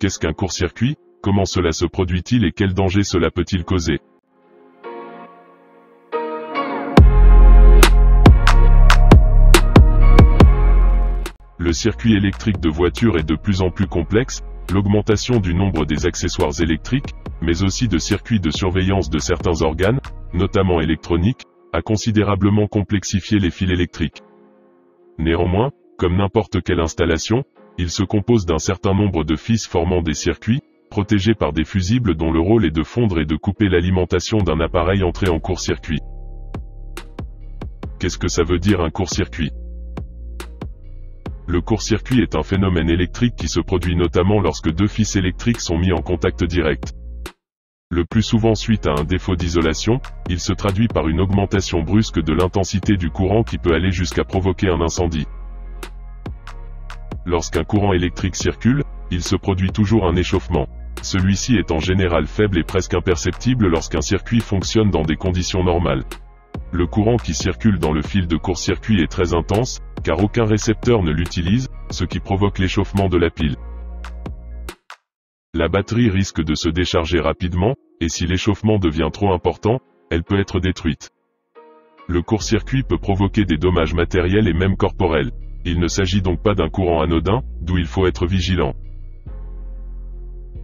Qu'est-ce qu'un court-circuit? Comment cela se produit-il et quels dangers cela peut-il causer? Le circuit électrique de voiture est de plus en plus complexe, l'augmentation du nombre des accessoires électriques, mais aussi de circuits de surveillance de certains organes, notamment électroniques, a considérablement complexifié les fils électriques. Néanmoins, comme n'importe quelle installation, il se compose d'un certain nombre de fils formant des circuits, protégés par des fusibles dont le rôle est de fondre et de couper l'alimentation d'un appareil entré en court-circuit. Qu'est-ce que ça veut dire un court-circuit? Le court-circuit est un phénomène électrique qui se produit notamment lorsque deux fils électriques sont mis en contact direct. Le plus souvent suite à un défaut d'isolation, il se traduit par une augmentation brusque de l'intensité du courant qui peut aller jusqu'à provoquer un incendie. Lorsqu'un courant électrique circule, il se produit toujours un échauffement. Celui-ci est en général faible et presque imperceptible lorsqu'un circuit fonctionne dans des conditions normales. Le courant qui circule dans le fil de court-circuit est très intense, car aucun récepteur ne l'utilise, ce qui provoque l'échauffement de la pile. La batterie risque de se décharger rapidement, et si l'échauffement devient trop important, elle peut être détruite. Le court-circuit peut provoquer des dommages matériels et même corporels. Il ne s'agit donc pas d'un courant anodin, d'où il faut être vigilant.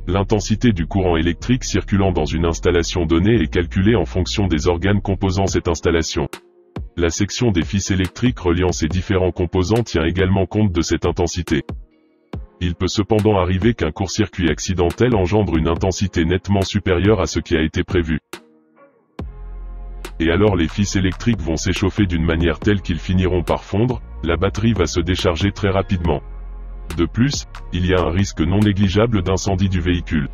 L'intensité du courant électrique circulant dans une installation donnée est calculée en fonction des organes composant cette installation. La section des fils électriques reliant ces différents composants tient également compte de cette intensité. Il peut cependant arriver qu'un court-circuit accidentel engendre une intensité nettement supérieure à ce qui a été prévu. Et alors les fils électriques vont s'échauffer d'une manière telle qu'ils finiront par fondre, la batterie va se décharger très rapidement. De plus, il y a un risque non négligeable d'incendie du véhicule.